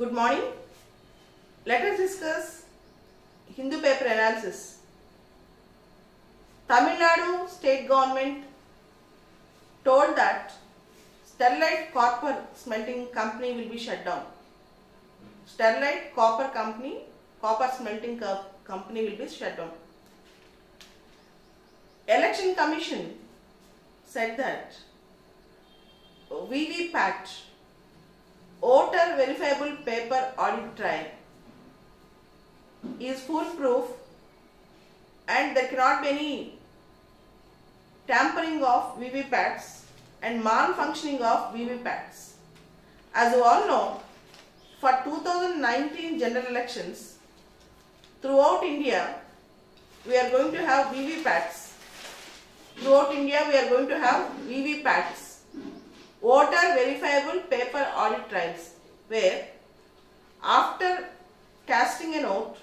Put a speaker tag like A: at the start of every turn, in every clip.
A: Good morning. Let us discuss Hindu paper analysis. Tamil Nadu state government told that Sterlite Copper Smelting Company will be shut down. Sterlite Copper Company, Copper Smelting Co- Company will be shut down. Election Commission said that VVPAT, voter verifiable paper audit trail, is foolproof and there cannot be any tampering of VVPATs and malfunctioning of VVPATs. As you all know, for 2019 general elections, throughout India, we are going to have VVPATs. Throughout India, we are going to have VVPATs, voter verifiable paper audit trials, where after casting a note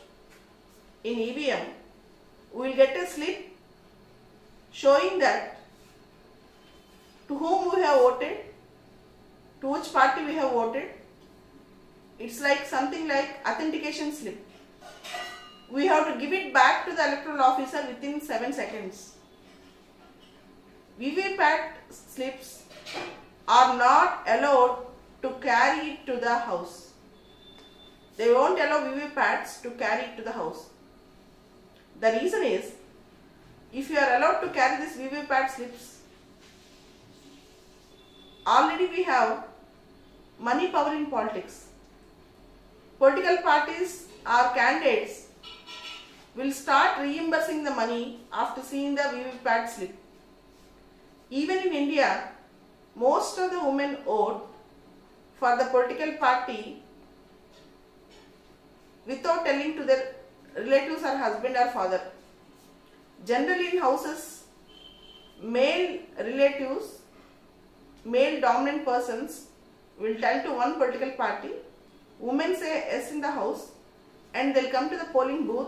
A: in EVM, we will get a slip showing that to whom we have voted, to which party we have voted. It's like something like authentication slip. We have to give it back to the electoral officer within 7 seconds. VVPAT slips are not allowed to carry it to the house. They won't allow VVPATs to carry it to the house. The reason is, if you are allowed to carry this VVPAT slips, already we have money power in politics. Political parties or candidates will start reimbursing the money after seeing the VVPAT slip. Even in India, most of the women vote for the political party without telling to their relatives or husband or father. Generally in houses, male relatives, male dominant persons will tell to one political party, women say yes in the house and they'll come to the polling booth,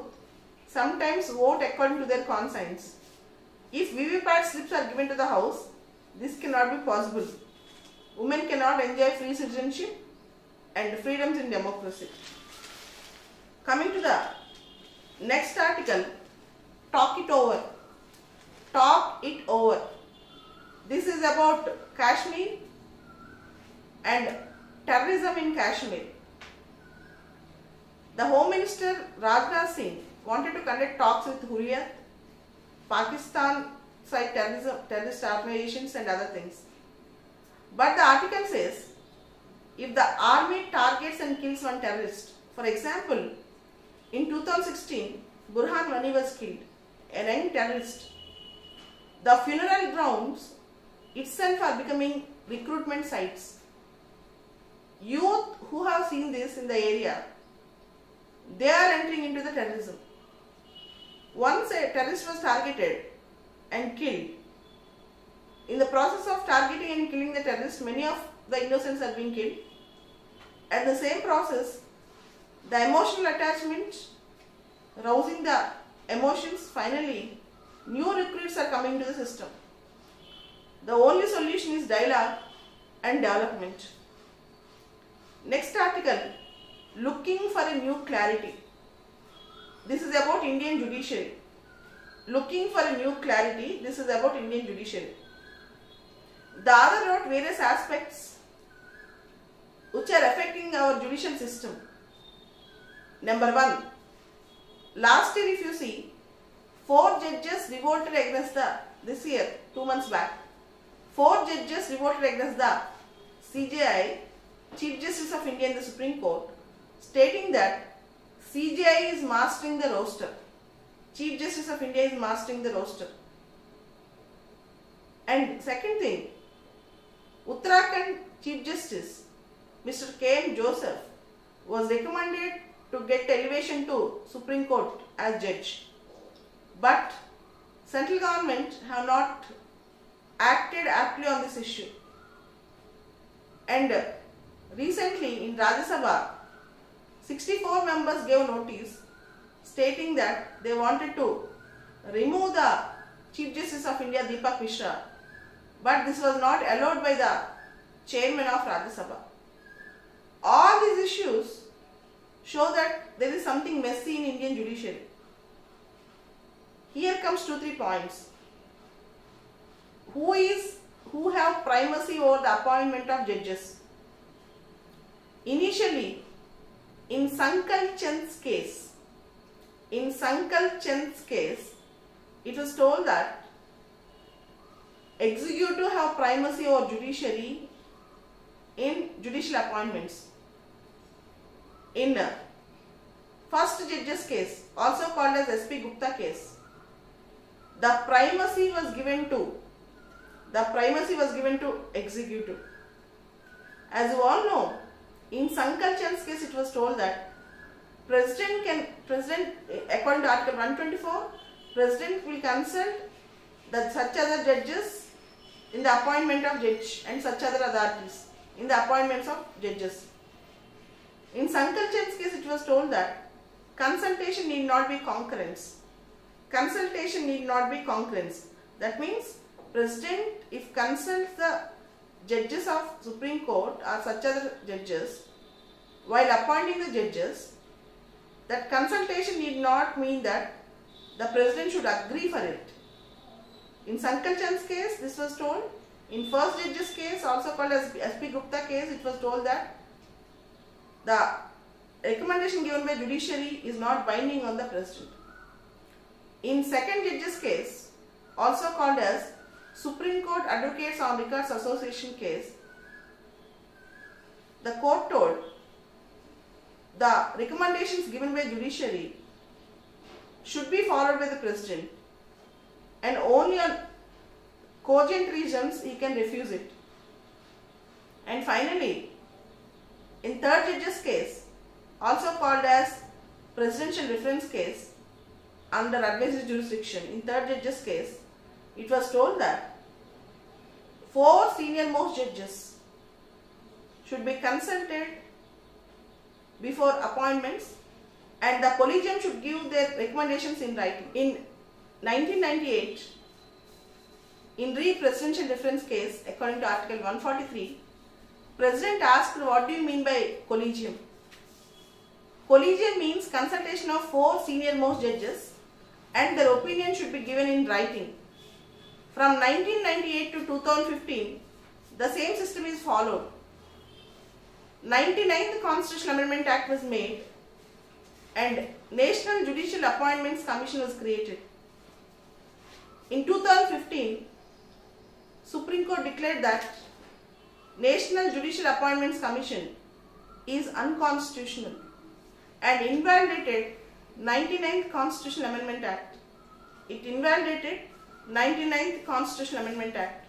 A: sometimes vote according to their conscience. If VVPAT slips are given to the house, this cannot be possible. Women cannot enjoy free citizenship and freedoms in democracy. Coming to the next article, talk it over. Talk it over. This is about Kashmir and terrorism in Kashmir. The Home Minister Rajnath Singh wanted to conduct talks with Hurriyat, Pakistan terrorism, terrorist organizations and other things. But the article says if the army targets and kills one terrorist, for example, in 2016, Burhan Wani was killed, a young terrorist. The funeral grounds itself are becoming recruitment sites. Youth who have seen this in the area, they are entering into the terrorism. Once a terrorist was targeted and killed, in the process of targeting and killing the terrorists, many of the innocents are being killed. At the same process, the emotional attachment, rousing the emotions, finally, new recruits are coming to the system. The only solution is dialogue and development. Next article, looking for a new clarity. This is about Indian judiciary. Looking for a new clarity, this is about Indian judiciary. The other wrote various aspects which are affecting our judicial system. Number one, last year if you see, four judges revolted against the, this year, two months back, four judges revolted against the CJI, Chief Justice of India in the Supreme Court, stating that CJI is mastering the roster. Chief Justice of India is mastering the roster. And second thing, Uttarakhand Chief Justice, Mr. K. M. Joseph, was recommended to get elevation to Supreme Court as judge. But central government have not acted aptly on this issue. And recently in Rajya Sabha, 64 members gave notice stating that they wanted to remove the Chief Justice of India Deepak Mishra but this was not allowed by the chairman of Rajya Sabha. All these issues show that there is something messy in Indian judiciary. Here comes two three points. Who is who have primacy over the appointment of judges? Initially, in Sankal Chand's case, in Sankal Chand's case, it was told that executive have primacy over judiciary in judicial appointments. In uh, first judge's case, also called as SP Gupta case, the primacy was given to the primacy was given to executive. As you all know, in Sankal Chand's case, it was told that president can president according to Article 124, president will consult that such other judges in the appointment of judge and such other authorities in the appointments of judges. In Sankal Chand's case, it was told that consultation need not be concurrence. Consultation need not be concurrence. That means president if consults the judges of Supreme Court or such other judges while appointing the judges, that consultation need not mean that the president should agree for it. In Sankal Chand's case, this was told. In first judge's case, also called as SP Gupta case, it was told that the recommendation given by judiciary is not binding on the president. In second judge's case, also called as Supreme Court Advocates on Records Association case, the court told the recommendations given by judiciary should be followed by the president and only on cogent reasons he can refuse it. And finally, in third judge's case, also called as presidential reference case under advisory jurisdiction, in third judge's case, it was told that four senior most judges should be consulted before appointments and the collegium should give their recommendations in writing. In 1998, in re-presidential reference case, according to Article 143, President asked, what do you mean by collegium? Collegium means consultation of four senior most judges and their opinion should be given in writing. From 1998 to 2015, the same system is followed. 99th Constitutional Amendment Act was made and National Judicial Appointments Commission was created. In 2015, Supreme Court declared that National Judicial Appointments Commission is unconstitutional and invalidated 99th Constitutional Amendment Act. It invalidated 99th Constitutional Amendment Act.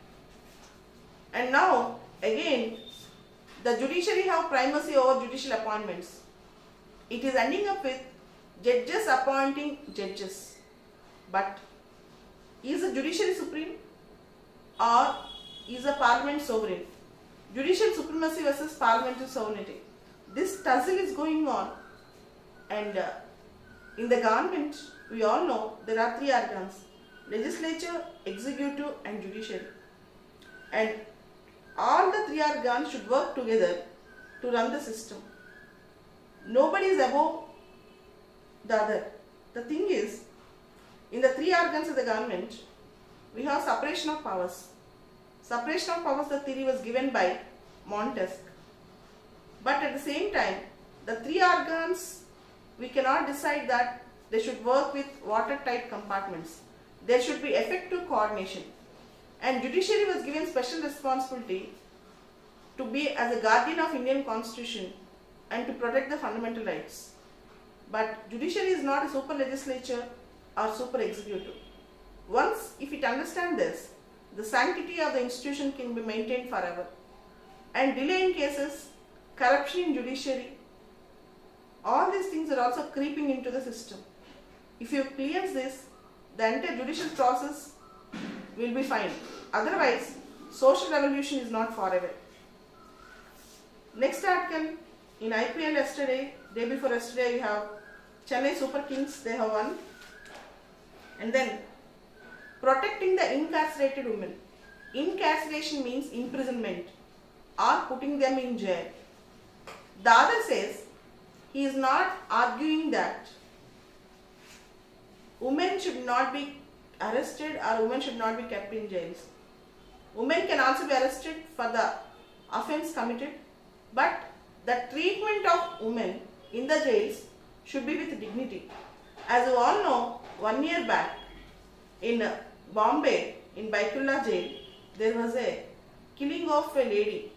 A: And now again the judiciary have primacy over judicial appointments. It is ending up with judges appointing judges. But is the judiciary supreme or is a parliament sovereign? Judicial supremacy versus parliamentary sovereignty. This tussle is going on and uh, in the government we all know there are three organs legislature, executive and judiciary. And all the three organs should work together to run the system. Nobody is above the other. The thing is, in the three organs of the government, we have separation of powers. Separation of powers, the theory was given by Montesquieu. But at the same time, the three organs, we cannot decide that they should work with watertight compartments. There should be effective coordination. And judiciary was given special responsibility to be as a guardian of Indian constitution and to protect the fundamental rights. But judiciary is not a super legislature or super executive. Once if it understands this, the sanctity of the institution can be maintained forever. And delay in cases, corruption in judiciary, all these things are also creeping into the system. If you clear this, the entire judicial process will be fine. Otherwise, social revolution is not forever. Next article in IPL yesterday, day before yesterday, we have Chennai Super Kings, they have won. And then protecting the incarcerated women. Incarceration means imprisonment or putting them in jail. The other says he is not arguing that women should not be arrested or women should not be kept in jails. Women can also be arrested for the offense committed, but the treatment of women in the jails should be with dignity. As you all know, one year back in Bombay, in Byculla jail, there was a killing of a lady.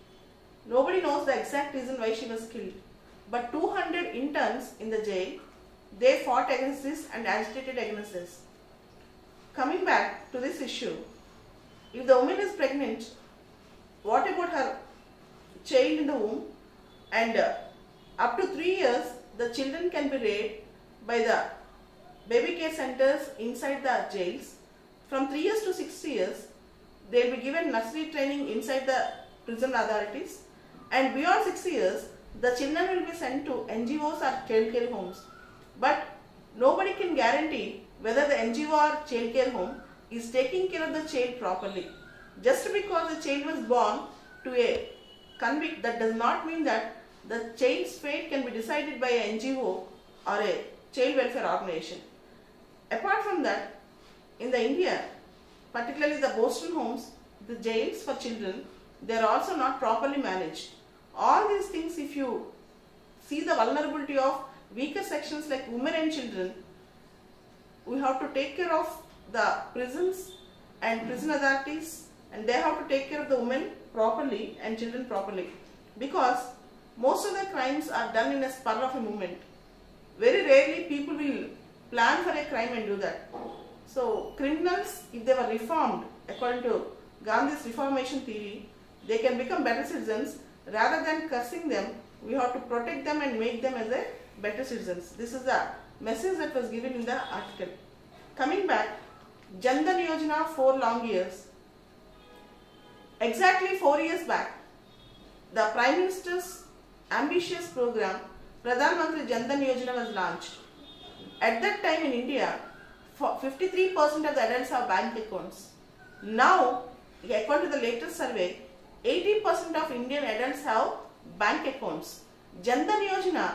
A: Nobody knows the exact reason why she was killed. But 200 interns in the jail, they fought against this and agitated against this. Coming back to this issue, if the woman is pregnant, what about her child in the womb? And uh, up to three years, the children can be reared by the baby care centers inside the jails. From three years to six years, they will be given nursery training inside the prison authorities. And beyond six years, the children will be sent to NGOs or care homes. But nobody can guarantee whether the NGO or child care home is taking care of the child properly. Just because the child was born to a convict, that does not mean that the child's fate can be decided by a NGO or a child welfare organization. Apart from that, in the India, particularly the Borstal homes, the jails for children, they are also not properly managed. All these things, if you see the vulnerability of weaker sections like women and children, we have to take care of the prisons and prison authorities and they have to take care of the women properly and children properly because most of the crimes are done in a spur of a moment. Very rarely people will plan for a crime and do that. So criminals, if they were reformed according to Gandhi's reformation theory, they can become better citizens rather than cursing them. We have to protect them and make them as a better citizens. This is the message that was given in the article. Coming back, Jan Dhan Yojana four long years. Exactly four years back, the Prime Minister's ambitious program Pradhan Mantri Jan Dhan Yojana was launched. At that time in India, 53% of the adults have bank accounts. Now, according to the latest survey, 80% of Indian adults have bank accounts. Jan Dhan Yojana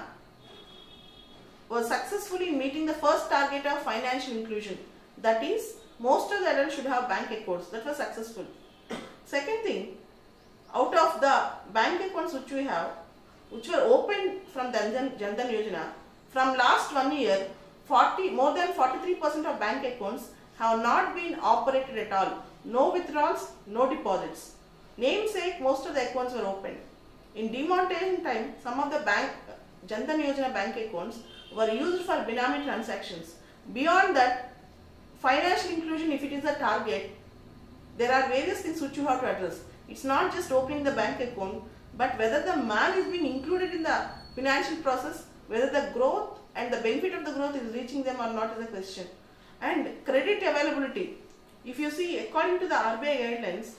A: was successfully meeting the first target of financial inclusion. That is, most of the adults should have bank accounts. That was successful. Second thing, out of the bank accounts which we have, which were opened from Jan Dhan, Jandan Yojana, from last one year, 40, more than 43% of bank accounts have not been operated at all. No withdrawals, no deposits. Namesake, most of the accounts were opened. In demonetization time, some of the bank Jan Dhan Yojana bank accounts were used for Benami transactions. Beyond that, financial inclusion, if it is a target, there are various things which you have to address. It's not just opening the bank account, but whether the man is being included in the financial process, whether the growth and the benefit of the growth is reaching them or not is a question. And credit availability. If you see, according to the RBI guidelines,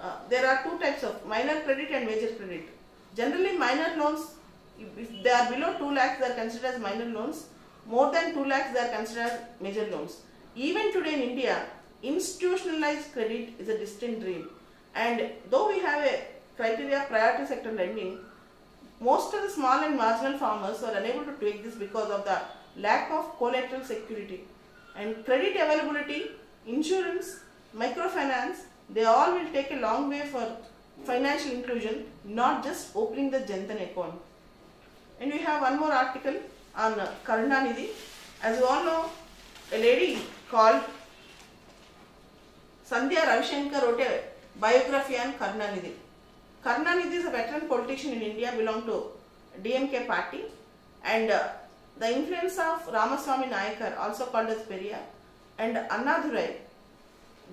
A: uh, there are two types of minor credit and major credit. Generally, minor loans, if they are below 2 lakhs, they are considered as minor loans. More than 2 lakhs, they are considered as major loans. Even today in India, institutionalized credit is a distant dream. And though we have a criteria priority sector lending, most of the small and marginal farmers are unable to take this because of the lack of collateral security. And credit availability, insurance, microfinance, they all will take a long way for financial inclusion, not just opening the Jan Dhan account. And we have one more article on Karunanidhi. As you all know, a lady called Sandhya Ravishankar wrote a biography on Karunanidhi. Karunanidhi is a veteran politician in India, belong to DMK party and uh, the influence of Ramaswamy Nayakar, also called as Periyar, and Annadurai,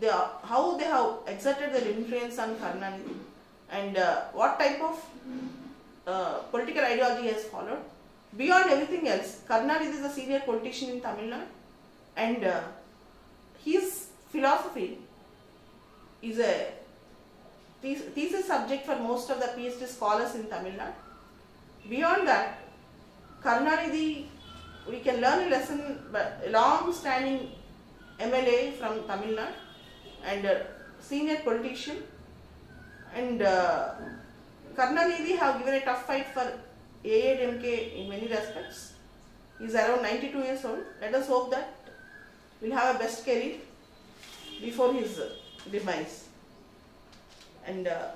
A: they are, how they have exerted their influence on Karunanidhi and uh, what type of uh, political ideology has followed. Beyond everything else, Karunanidhi is a senior politician in Tamil Nadu and uh, his philosophy is a thesis subject for most of the PhD scholars in Tamil Nadu. Beyond that, Karunanidhi, we can learn a lesson, but a long-standing MLA from Tamil Nadu and senior politician and uh, Karunanidhi have given a tough fight for AADMK in many respects. He is around 92 years old. Let us hope that will have a best career before his demise. And uh,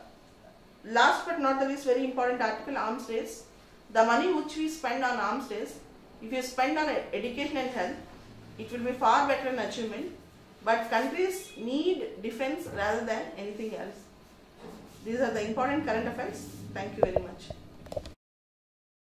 A: last but not the least, very important article arms race. The money which we spend on arms race, if you spend on education and health, it will be far better an achievement. But countries need defense rather than anything else. These are the important current affairs. Thank you very much.